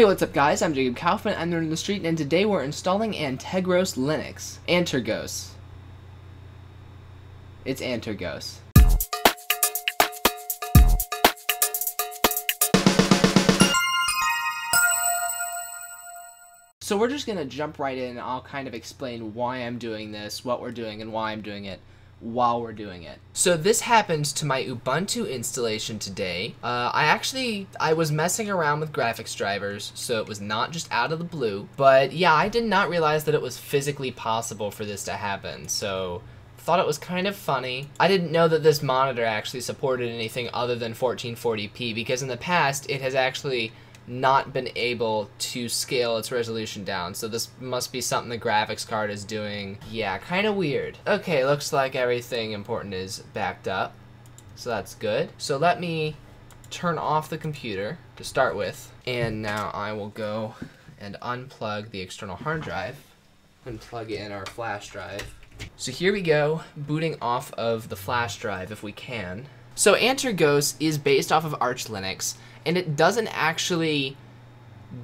Hey, what's up guys? I'm Jacob Kauffmann, I'm in the Street, and today we're installing Antergos Linux. Antergos. It's Antergos. So we're just gonna jump right in and I'll kind of explain why I'm doing this, what we're doing, and why I'm doing it while we're doing it. So this happened to my Ubuntu installation today. Uh, I actually, I was messing around with graphics drivers, so it was not just out of the blue. But yeah, I did not realize that it was physically possible for this to happen, so thought it was kind of funny. I didn't know that this monitor actually supported anything other than 1440p, because in the past, it has actually not been able to scale its resolution down. So this must be something the graphics card is doing. Yeah, kind of weird. Okay, looks like everything important is backed up. So that's good. So let me turn off the computer to start with. And now I will go and unplug the external hard drive and plug in our flash drive. So here we go, booting off of the flash drive if we can. So Antergos is based off of Arch Linux, and it doesn't actually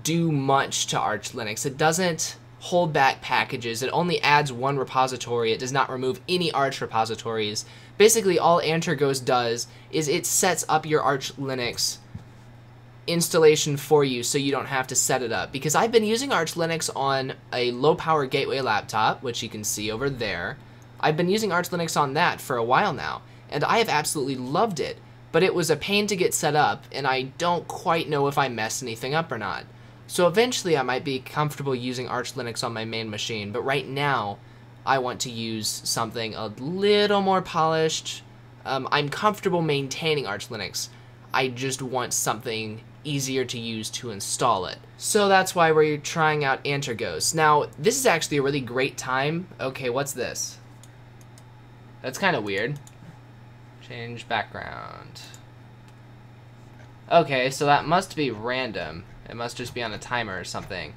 do much to Arch Linux. It doesn't hold back packages. It only adds one repository. It does not remove any Arch repositories. Basically, all Antergos does is it sets up your Arch Linux installation for you so you don't have to set it up. Because I've been using Arch Linux on a low-power gateway laptop, which you can see over there. I've been using Arch Linux on that for a while now, and I have absolutely loved it but it was a pain to get set up, and I don't quite know if I messed anything up or not. So eventually I might be comfortable using Arch Linux on my main machine, but right now I want to use something a little more polished. Um, I'm comfortable maintaining Arch Linux. I just want something easier to use to install it. So that's why we're trying out Antergos. Now, this is actually a really great time. Okay, what's this? That's kind of weird. Change background. Okay, so that must be random. It must just be on a timer or something.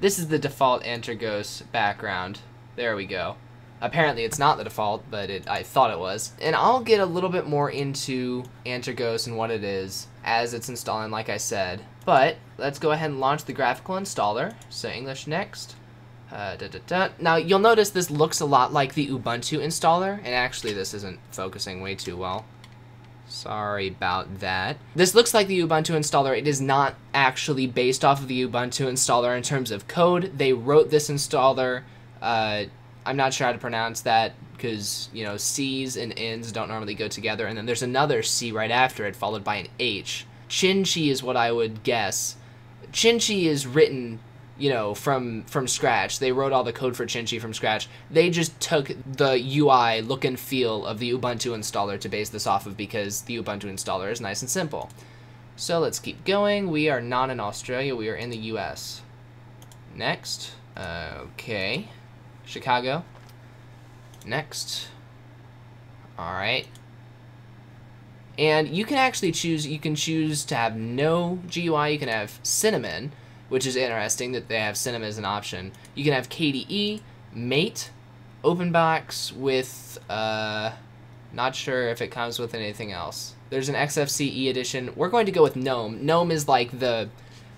This is the default Antergos background. There we go. Apparently it's not the default, but it, I thought it was. And I'll get a little bit more into Antergos and what it is as it's installing, like I said. But let's go ahead and launch the graphical installer. So English next. Uh, da, da, da. Now, you'll notice this looks a lot like the Ubuntu installer, and actually this isn't focusing way too well. Sorry about that. This looks like the Ubuntu installer. It is not actually based off of the Ubuntu installer in terms of code. They wrote this installer. Uh, I'm not sure how to pronounce that because, you know, C's and N's don't normally go together. And then there's another C right after it, followed by an H. Chinchi is what I would guess. Cnchi is written you know, from from scratch. They wrote all the code for Cnchi from scratch. They just took the UI look and feel of the Ubuntu installer to base this off of because the Ubuntu installer is nice and simple. So let's keep going. We are not in Australia. We are in the U.S. Next. Okay. Chicago. Next. All right. And you can actually choose, you can choose to have no GUI, you can have Cinnamon, which is interesting that they have Cinnamon as an option. You can have KDE, Mate, OpenBox with, uh, not sure if it comes with anything else. There's an XFCE edition. We're going to go with GNOME. GNOME is like the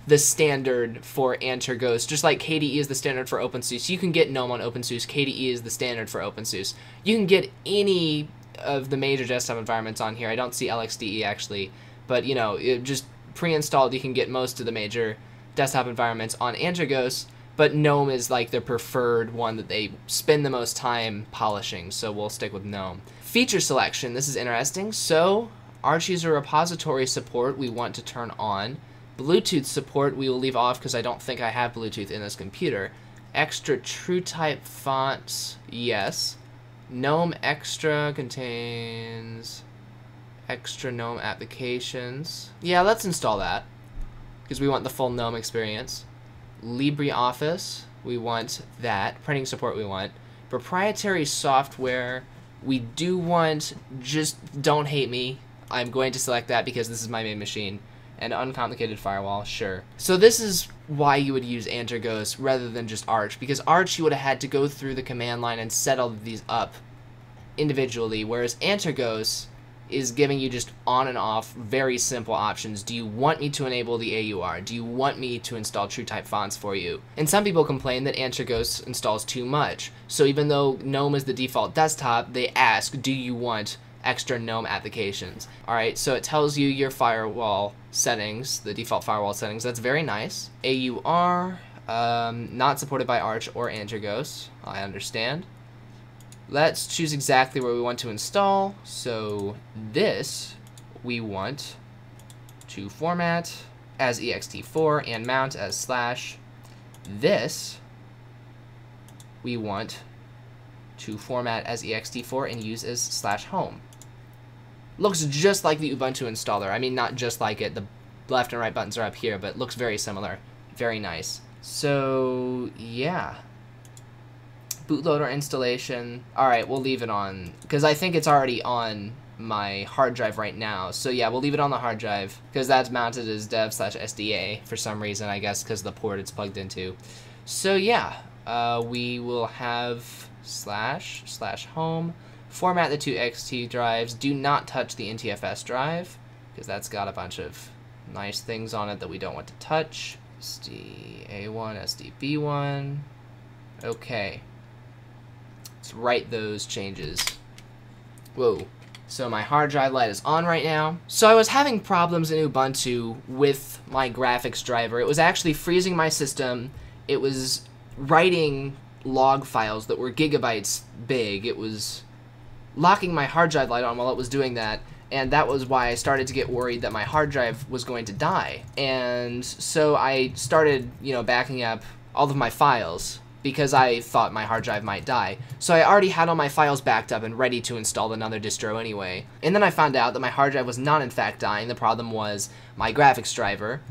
the standard for Antergos, just like KDE is the standard for OpenSUSE. You can get GNOME on OpenSUSE. KDE is the standard for OpenSUSE. You can get any of the major desktop environments on here. I don't see LXDE actually, but you know, just pre-installed, you can get most of the major desktop environments on Antergos, but GNOME is like their preferred one that they spend the most time polishing, so we'll stick with GNOME. Feature selection, this is interesting. So, Arch user repository support we want to turn on. Bluetooth support we will leave off because I don't think I have Bluetooth in this computer. Extra TrueType fonts, yes. GNOME Extra contains extra GNOME applications. Yeah, let's install that because we want the full GNOME experience. LibreOffice, we want that. Printing support, we want. Proprietary software, we do want, just don't hate me. I'm going to select that because this is my main machine. And uncomplicated firewall, sure. So this is why you would use Antergos rather than just Arch, because Arch you would have had to go through the command line and set all of these up individually, whereas Antergos is giving you just on and off very simple options. Do you want me to enable the AUR? Do you want me to install TrueType fonts for you? And some people complain that Antergos installs too much. So even though GNOME is the default desktop, they ask, do you want extra GNOME applications? Alright, so it tells you your firewall settings, the default firewall settings. That's very nice. AUR, um, not supported by Arch or Antergos. I understand. Let's choose exactly where we want to install. So this we want to format as ext4 and mount as slash. This we want to format as ext4 and use as slash home. Looks just like the Ubuntu installer. I mean, not just like it. The left and right buttons are up here, but looks very similar. Very nice. So, yeah bootloader installation. All right, we'll leave it on because I think it's already on my hard drive right now. So yeah, we'll leave it on the hard drive because that's mounted as dev slash SDA for some reason, I guess because the port it's plugged into. So yeah, uh, we will have slash slash home. Format the two XT drives. Do not touch the NTFS drive because that's got a bunch of nice things on it that we don't want to touch. SDA1, SDB1. Okay. Let's write those changes. Whoa. So my hard drive light is on right now. So I was having problems in Ubuntu with my graphics driver. It was actually freezing my system. It was writing log files that were gigabytes big. It was locking my hard drive light on while it was doing that. And that was why I started to get worried that my hard drive was going to die. And so I started, you know, backing up all of my files because I thought my hard drive might die. So I already had all my files backed up and ready to install another distro anyway. And then I found out that my hard drive was not in fact dying, the problem was my graphics driver.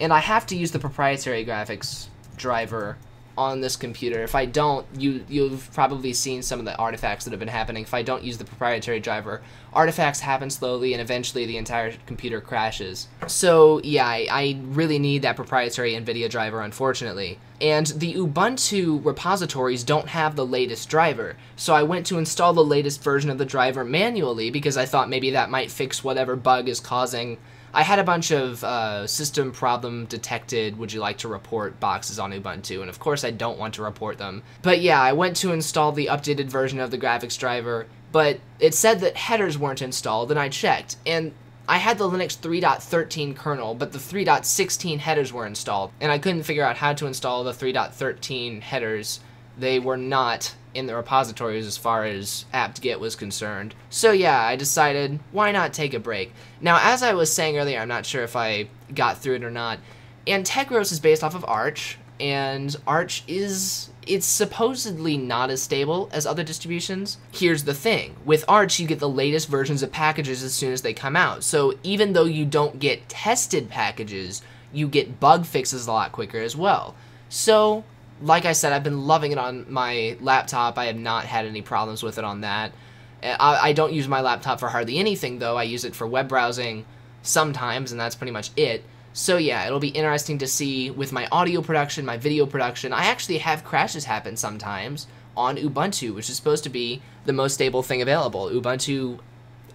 And I have to use the proprietary graphics driver on this computer. If I don't, you, you've probably seen some of the artifacts that have been happening. If I don't use the proprietary driver, artifacts happen slowly and eventually the entire computer crashes. So yeah, I, I really need that proprietary NVIDIA driver, unfortunately. And the Ubuntu repositories don't have the latest driver, so I went to install the latest version of the driver manually because I thought maybe that might fix whatever bug is causing I had a bunch of uh, system problem detected, would you like to report boxes on Ubuntu, and of course I don't want to report them. But yeah, I went to install the updated version of the graphics driver, but it said that headers weren't installed, and I checked, and I had the Linux 3.13 kernel, but the 3.16 headers were installed, and I couldn't figure out how to install the 3.13 headers. They were not in the repositories as far as apt-get was concerned. So yeah, I decided, why not take a break? Now, as I was saying earlier, I'm not sure if I got through it or not, Antergos is based off of Arch, and Arch is it's supposedly not as stable as other distributions. Here's the thing. With Arch, you get the latest versions of packages as soon as they come out. So even though you don't get tested packages, you get bug fixes a lot quicker as well. So like I said, I've been loving it on my laptop. I have not had any problems with it on that. I, I don't use my laptop for hardly anything, though. I use it for web browsing sometimes, and that's pretty much it. So yeah, it'll be interesting to see with my audio production, my video production. I actually have crashes happen sometimes on Ubuntu, which is supposed to be the most stable thing available. Ubuntu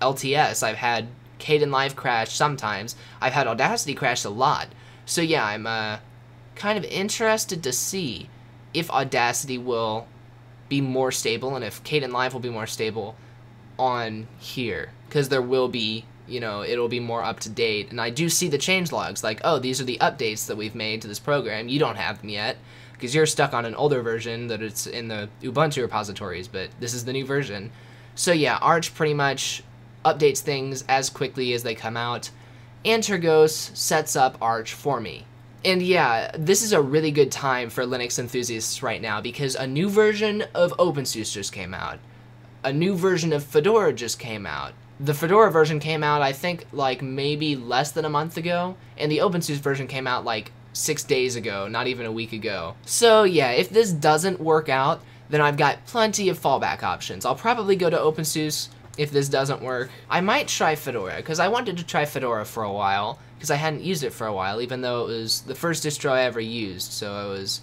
LTS, I've had Kdenlive crash sometimes. I've had Audacity crash a lot. So yeah, I'm uh, kind of interested to see if Audacity will be more stable and if Kdenlive will be more stable on here because there will be you know it'll be more up to date. And I do see the change logs like oh these are the updates that we've made to this program. You don't have them yet because you're stuck on an older version that it's in the Ubuntu repositories but this is the new version. So yeah Arch pretty much updates things as quickly as they come out. And Antergos sets up Arch for me and yeah, this is a really good time for Linux enthusiasts right now because a new version of OpenSUSE just came out. A new version of Fedora just came out. The Fedora version came out, I think, like maybe less than a month ago, and the OpenSUSE version came out like six days ago, not even a week ago. So yeah, if this doesn't work out, then I've got plenty of fallback options. I'll probably go to OpenSUSE if this doesn't work. I might try Fedora, because I wanted to try Fedora for a while, because I hadn't used it for a while, even though it was the first distro I ever used, so I was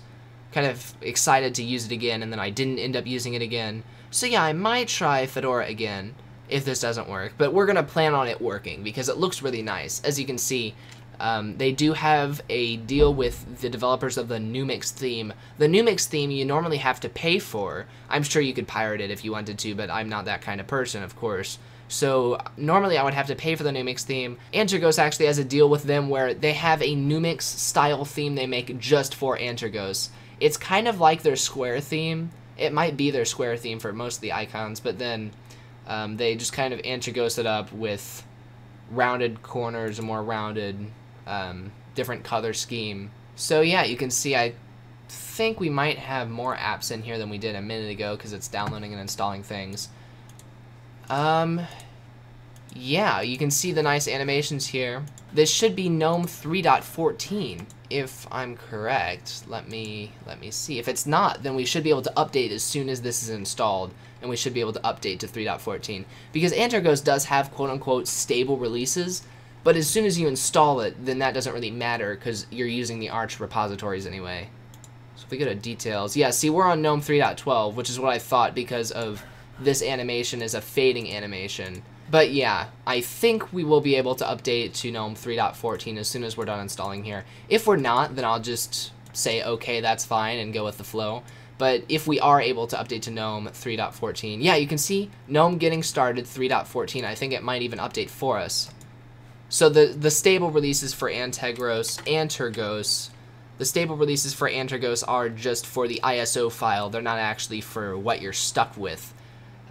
kind of excited to use it again, and then I didn't end up using it again. So yeah, I might try Fedora again. if this doesn't work. But we're going to plan on it working because it looks really nice. As you can see, um, they do have a deal with the developers of the Numix theme. The Numix theme you normally have to pay for. I'm sure you could pirate it if you wanted to, but I'm not that kind of person, of course. So normally I would have to pay for the Numix theme. Antergos actually has a deal with them where they have a Numix style theme they make just for Antergos. It's kind of like their Square theme. It might be their Square theme for most of the icons, but then um, they just kind of Antergos it up with rounded corners, a more rounded, um, different color scheme. So yeah, you can see I think we might have more apps in here than we did a minute ago because it's downloading and installing things. Um, yeah, you can see the nice animations here. This should be GNOME 3.14, if I'm correct. Let me let me see. If it's not, then we should be able to update as soon as this is installed, and we should be able to update to 3.14. Because Antergos does have quote-unquote stable releases, but as soon as you install it, then that doesn't really matter because you're using the Arch repositories anyway. So if we go to details, yeah, see, we're on GNOME 3.12, which is what I thought because of this animation is a fading animation. But yeah, I think we will be able to update to GNOME 3.14 as soon as we're done installing here. If we're not, then I'll just say, okay, that's fine, and go with the flow. But if we are able to update to GNOME 3.14, yeah, you can see GNOME getting started 3.14. I think it might even update for us. So the, the stable releases for Antegros, Antergos, the stable releases for Antergos are just for the ISO file. They're not actually for what you're stuck with.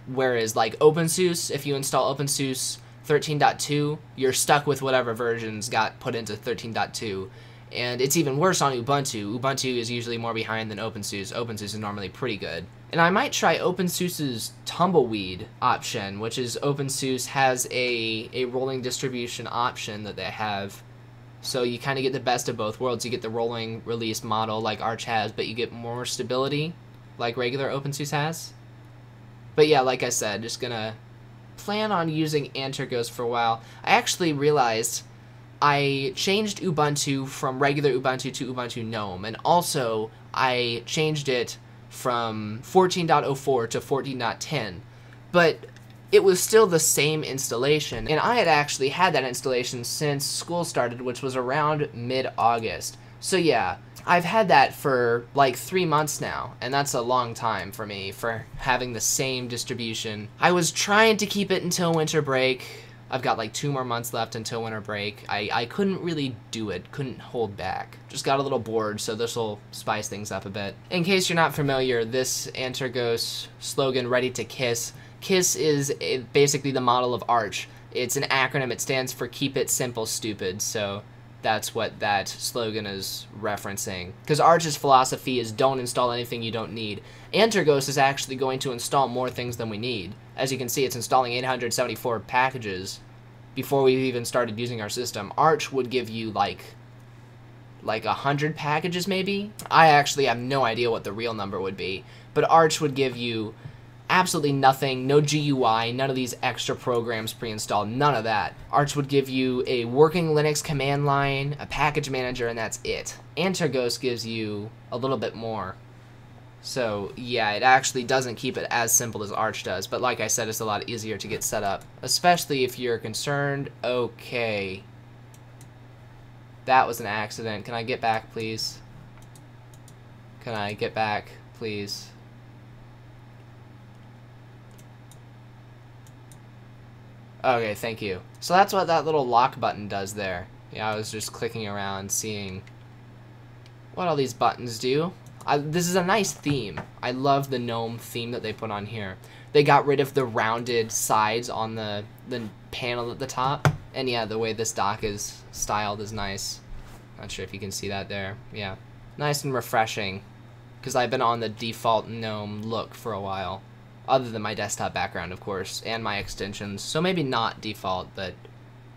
Whereas like OpenSUSE, if you install OpenSUSE 13.2, you're stuck with whatever versions got put into 13.2. And it's even worse on Ubuntu. Ubuntu is usually more behind than OpenSUSE. OpenSUSE is normally pretty good. And I might try OpenSUSE's Tumbleweed option, which is OpenSUSE has a, a rolling distribution option that they have. So you kind of get the best of both worlds. You get the rolling release model like Arch has, but you get more stability like regular OpenSUSE has. But yeah, like I said, just gonna plan on using Antergos for a while. I actually realized I changed Ubuntu from regular Ubuntu to Ubuntu GNOME, and also I changed it from 14.04 to 14.10. But it was still the same installation, and I had actually had that installation since school started, which was around mid-August. So yeah, I've had that for like three months now, and that's a long time for me for having the same distribution. I was trying to keep it until winter break. I've got like two more months left until winter break. I, I couldn't really do it, couldn't hold back. Just got a little bored, so this will spice things up a bit. In case you're not familiar, this Antergos slogan, Ready to Kiss, KISS is eh, basically the model of Arch. It's an acronym, it stands for Keep It Simple Stupid, so that's what that slogan is referencing. Because Arch's philosophy is don't install anything you don't need. Antergos is actually going to install more things than we need. As you can see, it's installing 874 packages before we've even started using our system. Arch would give you like like a hundred packages maybe. I actually have no idea what the real number would be, but Arch would give you absolutely nothing, no GUI, none of these extra programs pre-installed, none of that. Arch would give you a working Linux command line, a package manager, and that's it. Antergos gives you a little bit more. So yeah, it actually doesn't keep it as simple as Arch does, but like I said, it's a lot easier to get set up, especially if you're concerned. Okay. That was an accident. Can I get back, please? Can I get back, please? Okay, thank you. So that's what that little lock button does there. Yeah, I was just clicking around seeing what all these buttons do. I, this is a nice theme. I love the gnome theme that they put on here. They got rid of the rounded sides on the, the panel at the top. And yeah, the way this dock is styled is nice. Not sure if you can see that there. Yeah. Nice and refreshing. Because I've been on the default gnome look for a while. Other than my desktop background, of course, and my extensions. So maybe not default, but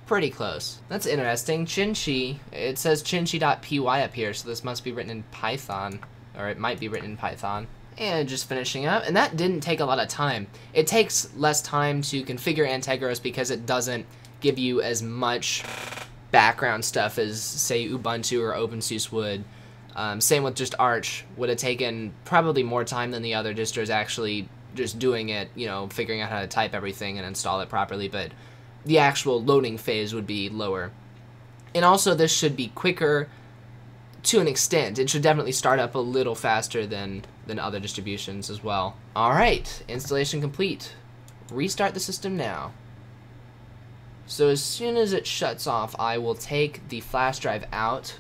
pretty close. That's interesting. Chinchi, it says cnchi.py up here, so this must be written in Python. Or it might be written in Python. And just finishing up, and that didn't take a lot of time. It takes less time to configure Antergos because it doesn't give you as much background stuff as, say, Ubuntu or OpenSUSE would. Um, same with just Arch. Would have taken probably more time than the other distros actually just doing it, you know, figuring out how to type everything and install it properly, but the actual loading phase would be lower. And also, this should be quicker to an extent. It should definitely start up a little faster than, than other distributions as well. All right, installation complete. Restart the system now. So as soon as it shuts off, I will take the flash drive out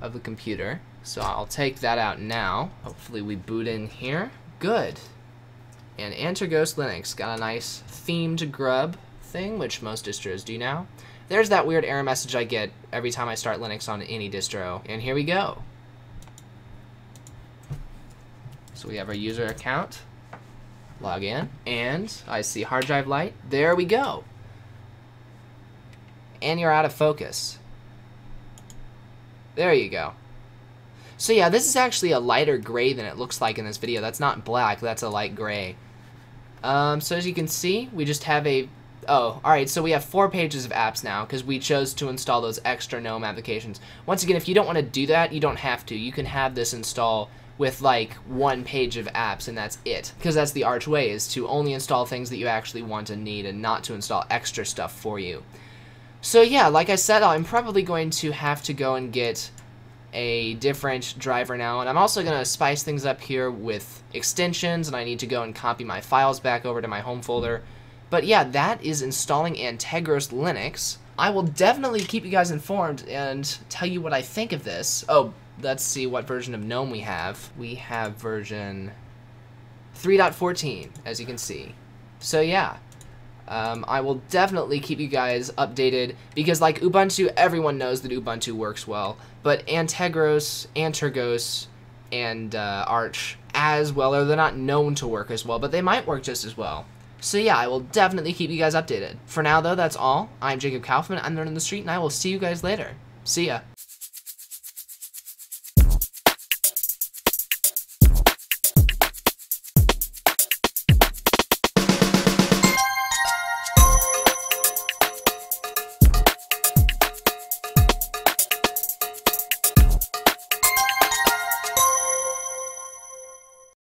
of the computer. So I'll take that out now. Hopefully we boot in here. Good. And Antergos Linux got a nice themed grub thing, which most distros do now. There's that weird error message I get every time I start Linux on any distro. And here we go. So we have our user account. Log in. And I see hard drive light. There we go. And you're out of focus. There you go. So yeah, this is actually a lighter gray than it looks like in this video. That's not black, that's a light gray. Um, so as you can see, we just have a... Oh, alright, so we have four pages of apps now because we chose to install those extra GNOME applications. Once again, if you don't want to do that, you don't have to. You can have this install with like one page of apps and that's it. Because that's the arch way, is to only install things that you actually want and need and not to install extra stuff for you. So yeah, like I said, I'm probably going to have to go and get a different driver now, and I'm also going to spice things up here with extensions, and I need to go and copy my files back over to my home folder. But yeah, that is installing Antergos Linux. I will definitely keep you guys informed and tell you what I think of this. Oh, let's see what version of GNOME we have. We have version 3.14, as you can see. So yeah, um, I will definitely keep you guys updated because like Ubuntu, everyone knows that Ubuntu works well, but Antergos, Antergos, and uh, Arch as well, or they're not known to work as well, but they might work just as well. So yeah, I will definitely keep you guys updated. For now though, that's all. I'm Jacob Kauffmann, I'm Nerd on the Street, and I will see you guys later. See ya.